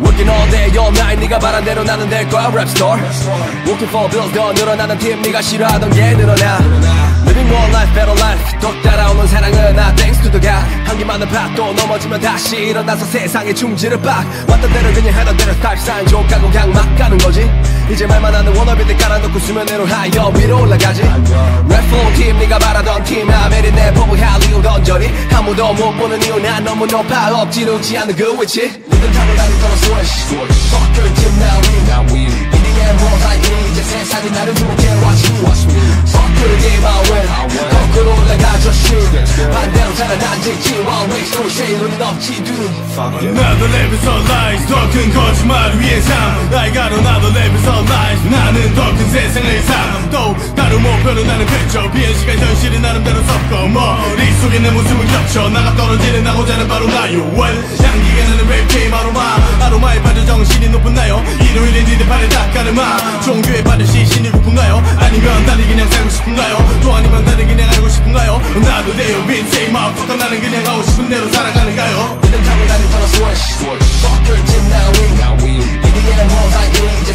Working all day all night 네가 바란 대로 나는 될 거야 랩스토어 Working for bills 더 늘어나는 팀 네가 싫어하던 게 늘어나 Living more life better life 더 따라오는 사랑은 나 thanks to the God 한기많은 밭도 넘어지면 다시 일어나서 세상에 충지를 빡 왔던 대로 그냥 하던 대로 스타일 사인 족하고 그냥 막 가는 거지. 이제 말만 하는 워너비들 깔아놓고 수면 위로 하여 위로 올라가지. 랩4 팀 네가 바라던 팀 아메리 내 법을 할리우 던져리. 아무도 못 보는 이유 난 너무 높아 엎지르지 않는 그 위치. 리듬 타고 다닐 거라 스워시 Fucker 팀 Another level of lies 더큰 거짓말 위해 삶 I got another level of lies 나는 더 큰 세상의 삶또 다른 목표는 나는 비행 시간 현실이 나름대로 섞어 머릿속에 내 모습은 겹쳐 나가 떨어지는 나고자는 바로 나요. 월 향기가 나는 랩게임 아로마 아로마의 발전 정신이 높은 나요? 일요일에 니네 발에 닦아르마. 종교의 발을 시신이 고픈가요? 아니면 나를 그냥 살고 싶은가요? 또 아니면 나를 그냥 알고 싶은가요? 나도 내요 빈세이 마음껏 나는 그냥 하고 싶은 대로 살아가는가요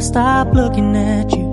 Stop looking at you.